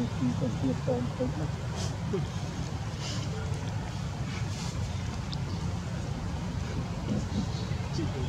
នេះគឺគំទៀតតូនតិចណាជីវិត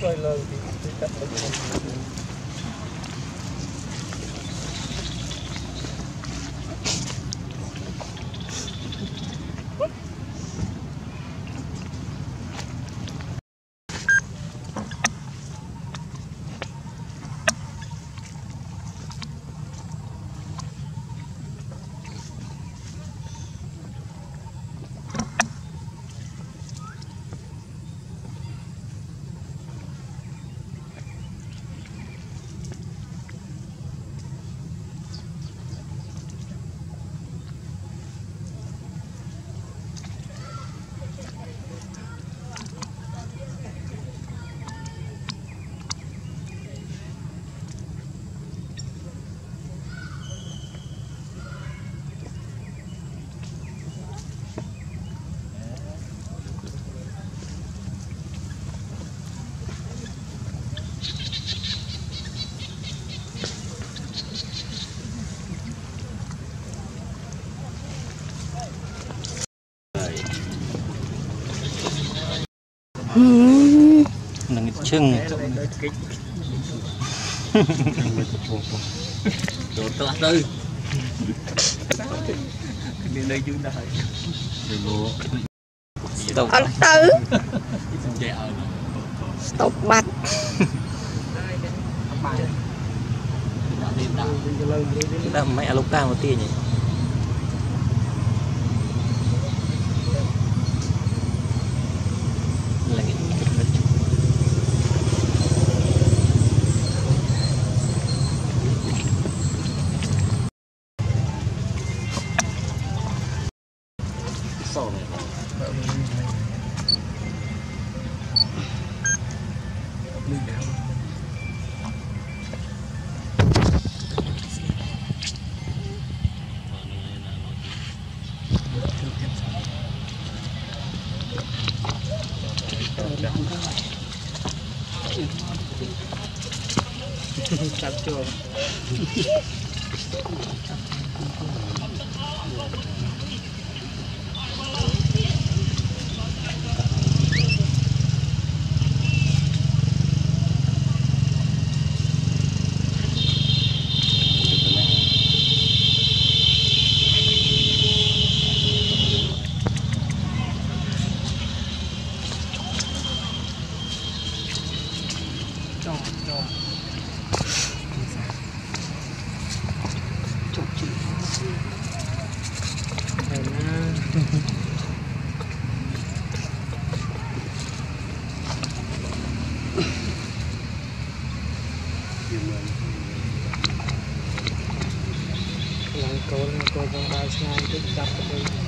Hello, ឈឹងចូលទៅទៅគ្នានៅយូរដែរស្តុបអត់ទៅស្តុបបាត់ដាក់មិនអាលោកកាមកទាញហ៎ sabtu guys na ito dito